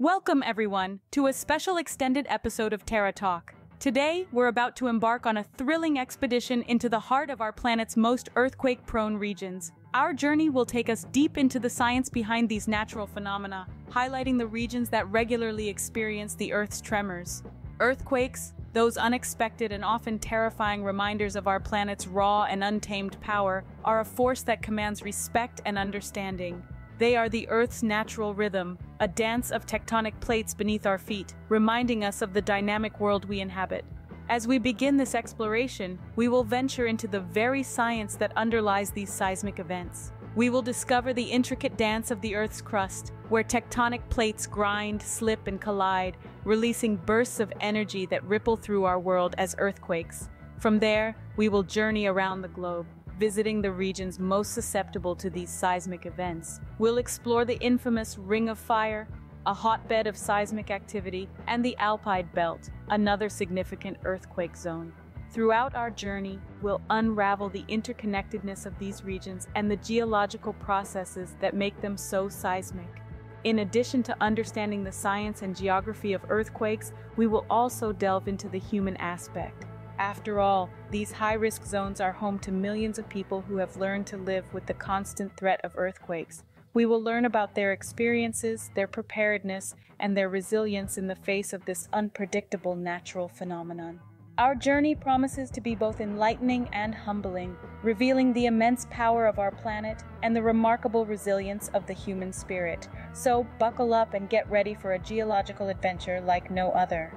Welcome, everyone, to a special extended episode of Terra Talk. Today, we're about to embark on a thrilling expedition into the heart of our planet's most earthquake prone regions. Our journey will take us deep into the science behind these natural phenomena, highlighting the regions that regularly experience the Earth's tremors. Earthquakes, those unexpected and often terrifying reminders of our planet's raw and untamed power, are a force that commands respect and understanding. They are the Earth's natural rhythm, a dance of tectonic plates beneath our feet, reminding us of the dynamic world we inhabit. As we begin this exploration, we will venture into the very science that underlies these seismic events. We will discover the intricate dance of the Earth's crust, where tectonic plates grind, slip, and collide, releasing bursts of energy that ripple through our world as earthquakes. From there, we will journey around the globe, visiting the regions most susceptible to these seismic events. We'll explore the infamous Ring of Fire, a hotbed of seismic activity, and the Alpide Belt, another significant earthquake zone. Throughout our journey, we'll unravel the interconnectedness of these regions and the geological processes that make them so seismic. In addition to understanding the science and geography of earthquakes, we will also delve into the human aspect. After all, these high-risk zones are home to millions of people who have learned to live with the constant threat of earthquakes. We will learn about their experiences, their preparedness, and their resilience in the face of this unpredictable natural phenomenon. Our journey promises to be both enlightening and humbling, revealing the immense power of our planet and the remarkable resilience of the human spirit. So buckle up and get ready for a geological adventure like no other.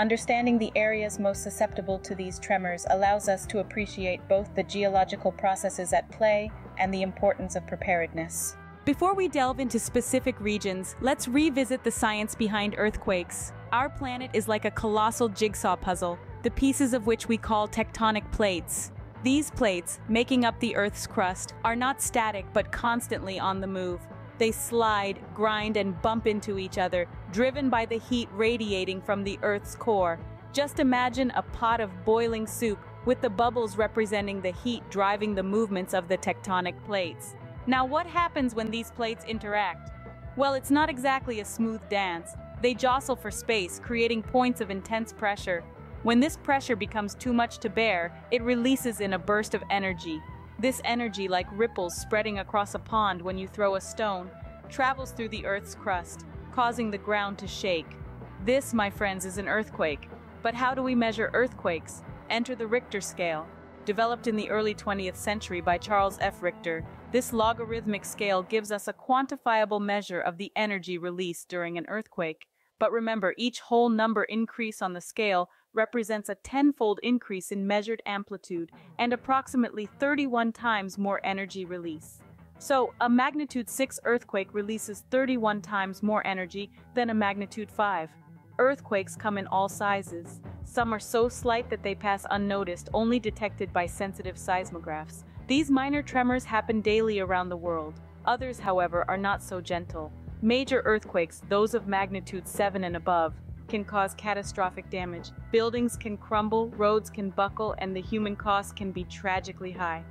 Understanding the areas most susceptible to these tremors allows us to appreciate both the geological processes at play and the importance of preparedness. Before we delve into specific regions, let's revisit the science behind earthquakes. Our planet is like a colossal jigsaw puzzle, the pieces of which we call tectonic plates. These plates, making up the Earth's crust, are not static but constantly on the move. They slide, grind, and bump into each other, driven by the heat radiating from the Earth's core. Just imagine a pot of boiling soup with the bubbles representing the heat driving the movements of the tectonic plates. Now what happens when these plates interact? Well, it's not exactly a smooth dance. They jostle for space, creating points of intense pressure. When this pressure becomes too much to bear, it releases in a burst of energy, this energy, like ripples spreading across a pond when you throw a stone, travels through the Earth's crust, causing the ground to shake. This, my friends, is an earthquake. But how do we measure earthquakes? Enter the Richter scale. Developed in the early 20th century by Charles F. Richter, this logarithmic scale gives us a quantifiable measure of the energy released during an earthquake. But remember, each whole number increase on the scale represents a tenfold increase in measured amplitude and approximately 31 times more energy release. So, a magnitude 6 earthquake releases 31 times more energy than a magnitude 5. Earthquakes come in all sizes. Some are so slight that they pass unnoticed, only detected by sensitive seismographs. These minor tremors happen daily around the world. Others, however, are not so gentle. Major earthquakes, those of magnitude 7 and above, can cause catastrophic damage. Buildings can crumble, roads can buckle, and the human cost can be tragically high.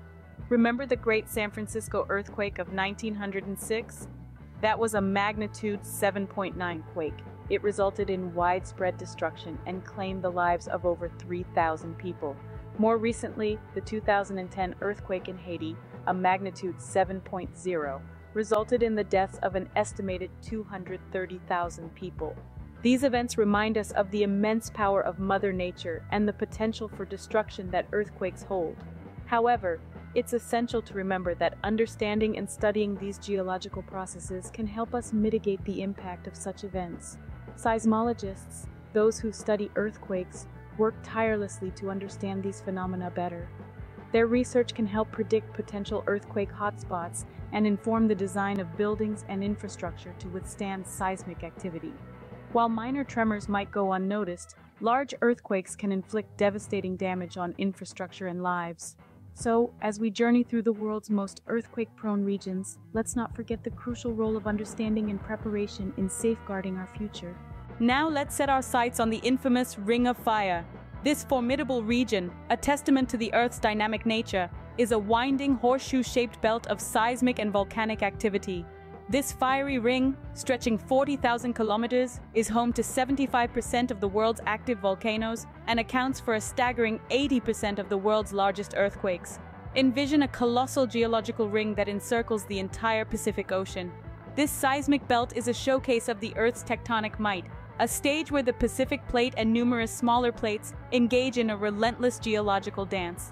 Remember the great San Francisco earthquake of 1906? That was a magnitude 7.9 quake. It resulted in widespread destruction and claimed the lives of over 3,000 people. More recently, the 2010 earthquake in Haiti, a magnitude 7.0, resulted in the deaths of an estimated 230,000 people. These events remind us of the immense power of Mother Nature and the potential for destruction that earthquakes hold. However, it's essential to remember that understanding and studying these geological processes can help us mitigate the impact of such events. Seismologists, those who study earthquakes, work tirelessly to understand these phenomena better. Their research can help predict potential earthquake hotspots and inform the design of buildings and infrastructure to withstand seismic activity. While minor tremors might go unnoticed, large earthquakes can inflict devastating damage on infrastructure and lives. So, as we journey through the world's most earthquake-prone regions, let's not forget the crucial role of understanding and preparation in safeguarding our future. Now let's set our sights on the infamous Ring of Fire. This formidable region, a testament to the Earth's dynamic nature, is a winding horseshoe-shaped belt of seismic and volcanic activity. This fiery ring, stretching 40,000 kilometers, is home to 75% of the world's active volcanoes and accounts for a staggering 80% of the world's largest earthquakes. Envision a colossal geological ring that encircles the entire Pacific Ocean. This seismic belt is a showcase of the Earth's tectonic might, a stage where the Pacific Plate and numerous smaller plates engage in a relentless geological dance.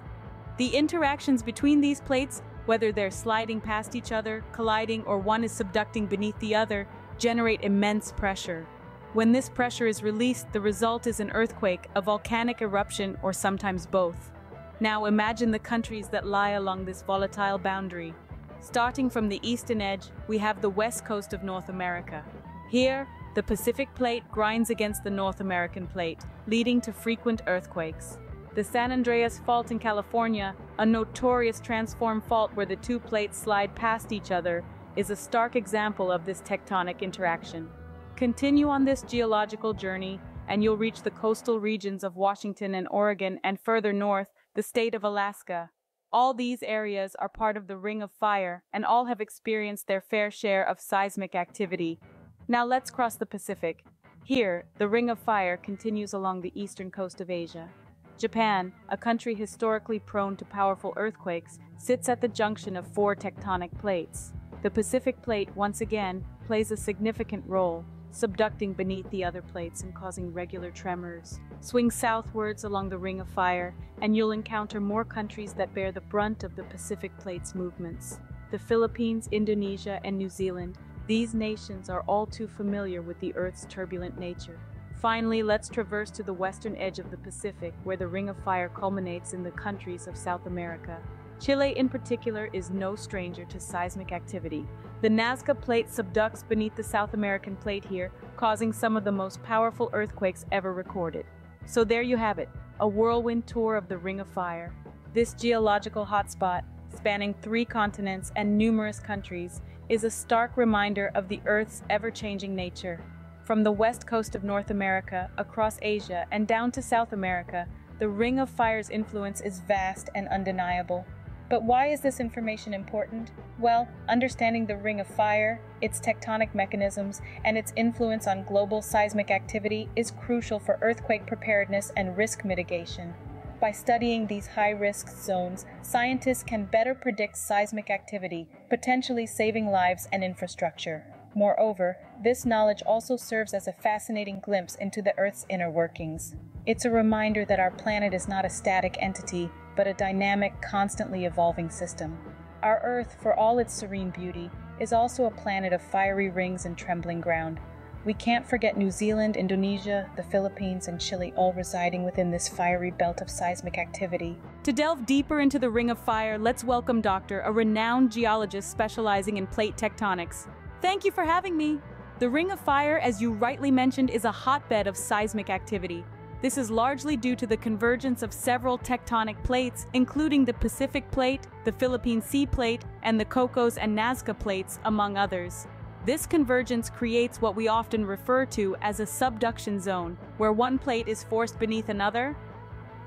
The interactions between these plates whether they're sliding past each other, colliding, or one is subducting beneath the other, generate immense pressure. When this pressure is released, the result is an earthquake, a volcanic eruption, or sometimes both. Now imagine the countries that lie along this volatile boundary. Starting from the eastern edge, we have the west coast of North America. Here, the Pacific Plate grinds against the North American Plate, leading to frequent earthquakes. The San Andreas Fault in California, a notorious transform fault where the two plates slide past each other, is a stark example of this tectonic interaction. Continue on this geological journey, and you'll reach the coastal regions of Washington and Oregon and further north, the state of Alaska. All these areas are part of the Ring of Fire, and all have experienced their fair share of seismic activity. Now let's cross the Pacific. Here, the Ring of Fire continues along the eastern coast of Asia. Japan, a country historically prone to powerful earthquakes, sits at the junction of four tectonic plates. The Pacific Plate, once again, plays a significant role, subducting beneath the other plates and causing regular tremors. Swing southwards along the Ring of Fire, and you'll encounter more countries that bear the brunt of the Pacific Plate's movements. The Philippines, Indonesia, and New Zealand, these nations are all too familiar with the Earth's turbulent nature. Finally, let's traverse to the western edge of the Pacific, where the Ring of Fire culminates in the countries of South America. Chile, in particular, is no stranger to seismic activity. The Nazca Plate subducts beneath the South American plate here, causing some of the most powerful earthquakes ever recorded. So there you have it, a whirlwind tour of the Ring of Fire. This geological hotspot, spanning three continents and numerous countries, is a stark reminder of the Earth's ever-changing nature. From the west coast of North America, across Asia, and down to South America, the Ring of Fire's influence is vast and undeniable. But why is this information important? Well, understanding the Ring of Fire, its tectonic mechanisms, and its influence on global seismic activity is crucial for earthquake preparedness and risk mitigation. By studying these high risk zones, scientists can better predict seismic activity, potentially saving lives and infrastructure. Moreover, this knowledge also serves as a fascinating glimpse into the Earth's inner workings. It's a reminder that our planet is not a static entity, but a dynamic, constantly evolving system. Our Earth, for all its serene beauty, is also a planet of fiery rings and trembling ground. We can't forget New Zealand, Indonesia, the Philippines, and Chile all residing within this fiery belt of seismic activity. To delve deeper into the Ring of Fire, let's welcome Doctor, a renowned geologist specializing in plate tectonics. Thank you for having me. The Ring of Fire, as you rightly mentioned, is a hotbed of seismic activity. This is largely due to the convergence of several tectonic plates, including the Pacific Plate, the Philippine Sea Plate, and the Cocos and Nazca Plates, among others. This convergence creates what we often refer to as a subduction zone, where one plate is forced beneath another.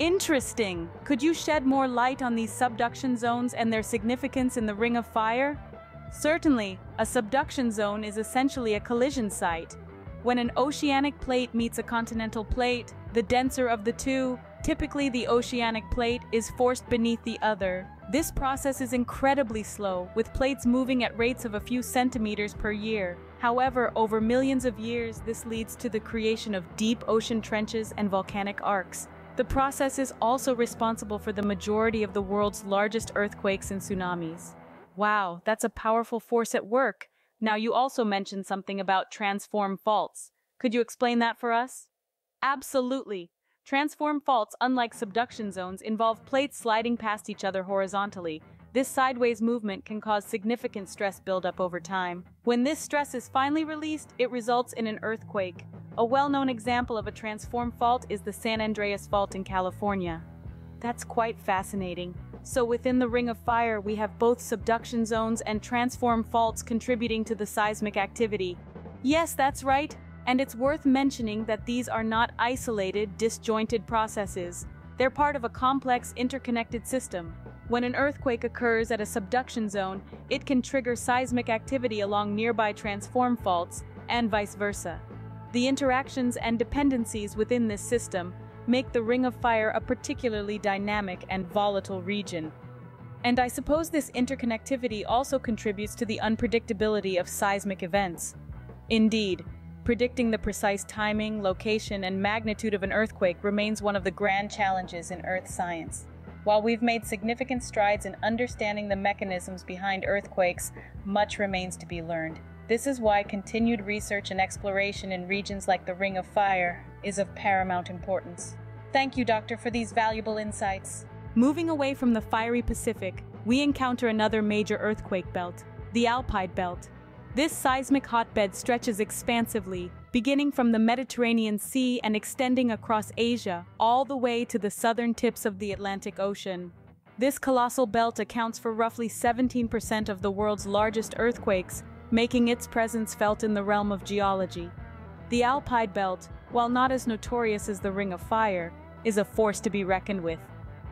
Interesting! Could you shed more light on these subduction zones and their significance in the Ring of Fire? Certainly, a subduction zone is essentially a collision site. When an oceanic plate meets a continental plate, the denser of the two, typically the oceanic plate, is forced beneath the other. This process is incredibly slow, with plates moving at rates of a few centimeters per year. However, over millions of years, this leads to the creation of deep ocean trenches and volcanic arcs. The process is also responsible for the majority of the world's largest earthquakes and tsunamis. Wow, that's a powerful force at work. Now, you also mentioned something about transform faults. Could you explain that for us? Absolutely. Transform faults, unlike subduction zones, involve plates sliding past each other horizontally. This sideways movement can cause significant stress buildup over time. When this stress is finally released, it results in an earthquake. A well-known example of a transform fault is the San Andreas Fault in California. That's quite fascinating. So within the Ring of Fire, we have both subduction zones and transform faults contributing to the seismic activity. Yes, that's right. And it's worth mentioning that these are not isolated, disjointed processes. They're part of a complex, interconnected system. When an earthquake occurs at a subduction zone, it can trigger seismic activity along nearby transform faults, and vice versa. The interactions and dependencies within this system make the Ring of Fire a particularly dynamic and volatile region. And I suppose this interconnectivity also contributes to the unpredictability of seismic events. Indeed, predicting the precise timing, location, and magnitude of an earthquake remains one of the grand challenges in earth science. While we've made significant strides in understanding the mechanisms behind earthquakes, much remains to be learned. This is why continued research and exploration in regions like the Ring of Fire is of paramount importance. Thank you, Doctor, for these valuable insights. Moving away from the fiery Pacific, we encounter another major earthquake belt, the Alpide Belt. This seismic hotbed stretches expansively, beginning from the Mediterranean Sea and extending across Asia, all the way to the southern tips of the Atlantic Ocean. This colossal belt accounts for roughly 17% of the world's largest earthquakes, making its presence felt in the realm of geology. The Alpide Belt, while not as notorious as the Ring of Fire, is a force to be reckoned with.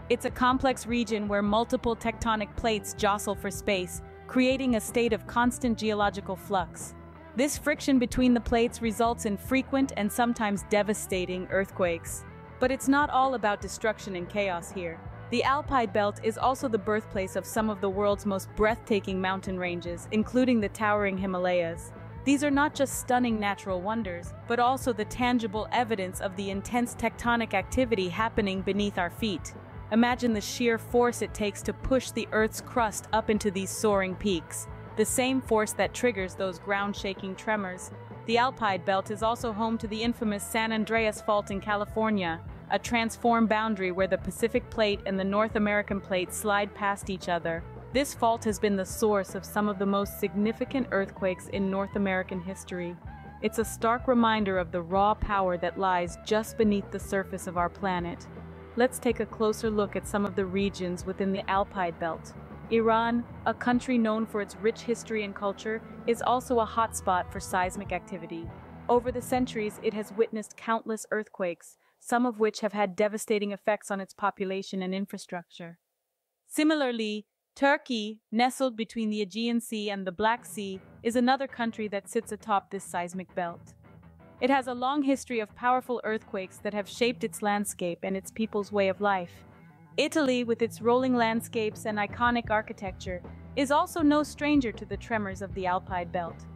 It's a complex region where multiple tectonic plates jostle for space, creating a state of constant geological flux. This friction between the plates results in frequent and sometimes devastating earthquakes. But it's not all about destruction and chaos here. The Alpide Belt is also the birthplace of some of the world's most breathtaking mountain ranges, including the towering Himalayas. These are not just stunning natural wonders, but also the tangible evidence of the intense tectonic activity happening beneath our feet. Imagine the sheer force it takes to push the Earth's crust up into these soaring peaks the same force that triggers those ground-shaking tremors. The Alpide Belt is also home to the infamous San Andreas Fault in California, a transform boundary where the Pacific Plate and the North American Plate slide past each other. This fault has been the source of some of the most significant earthquakes in North American history. It's a stark reminder of the raw power that lies just beneath the surface of our planet. Let's take a closer look at some of the regions within the Alpine Belt. Iran, a country known for its rich history and culture, is also a hotspot for seismic activity. Over the centuries, it has witnessed countless earthquakes, some of which have had devastating effects on its population and infrastructure. Similarly, Turkey, nestled between the Aegean Sea and the Black Sea, is another country that sits atop this seismic belt. It has a long history of powerful earthquakes that have shaped its landscape and its people's way of life. Italy, with its rolling landscapes and iconic architecture, is also no stranger to the tremors of the Alpine Belt.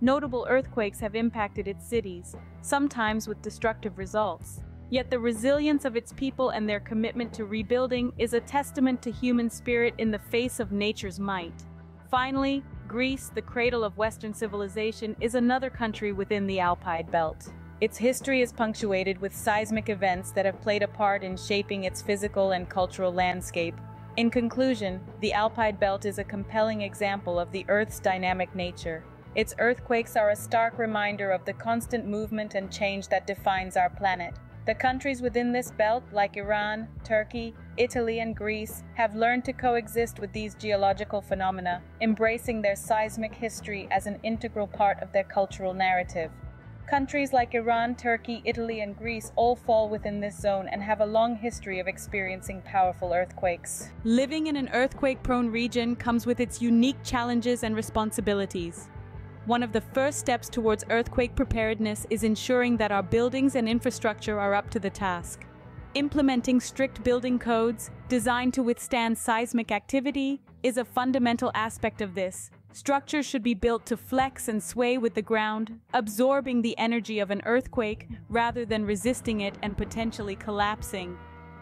Notable earthquakes have impacted its cities, sometimes with destructive results. Yet the resilience of its people and their commitment to rebuilding is a testament to human spirit in the face of nature's might. Finally, Greece, the cradle of Western civilization, is another country within the Alpide Belt. Its history is punctuated with seismic events that have played a part in shaping its physical and cultural landscape. In conclusion, the Alpide Belt is a compelling example of the Earth's dynamic nature. Its earthquakes are a stark reminder of the constant movement and change that defines our planet. The countries within this belt, like Iran, Turkey, Italy, and Greece, have learned to coexist with these geological phenomena, embracing their seismic history as an integral part of their cultural narrative. Countries like Iran, Turkey, Italy, and Greece all fall within this zone and have a long history of experiencing powerful earthquakes. Living in an earthquake prone region comes with its unique challenges and responsibilities. One of the first steps towards earthquake preparedness is ensuring that our buildings and infrastructure are up to the task. Implementing strict building codes designed to withstand seismic activity is a fundamental aspect of this, Structures should be built to flex and sway with the ground, absorbing the energy of an earthquake rather than resisting it and potentially collapsing.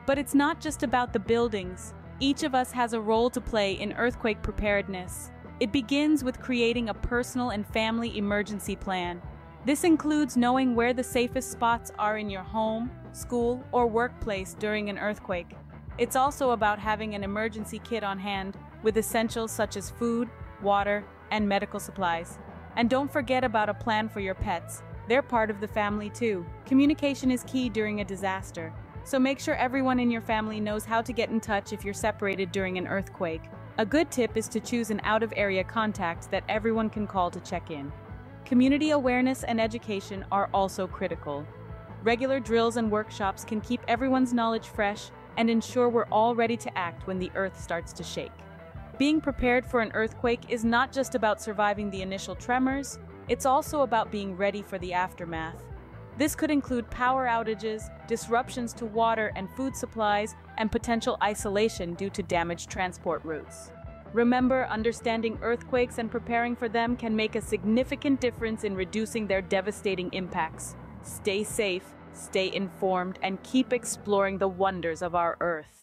But it's not just about the buildings. Each of us has a role to play in earthquake preparedness. It begins with creating a personal and family emergency plan. This includes knowing where the safest spots are in your home, school, or workplace during an earthquake. It's also about having an emergency kit on hand with essentials such as food, water, and medical supplies. And don't forget about a plan for your pets. They're part of the family too. Communication is key during a disaster. So make sure everyone in your family knows how to get in touch if you're separated during an earthquake. A good tip is to choose an out-of-area contact that everyone can call to check in. Community awareness and education are also critical. Regular drills and workshops can keep everyone's knowledge fresh, and ensure we're all ready to act when the Earth starts to shake. Being prepared for an earthquake is not just about surviving the initial tremors, it's also about being ready for the aftermath. This could include power outages, disruptions to water and food supplies, and potential isolation due to damaged transport routes. Remember, understanding earthquakes and preparing for them can make a significant difference in reducing their devastating impacts. Stay safe, stay informed, and keep exploring the wonders of our Earth.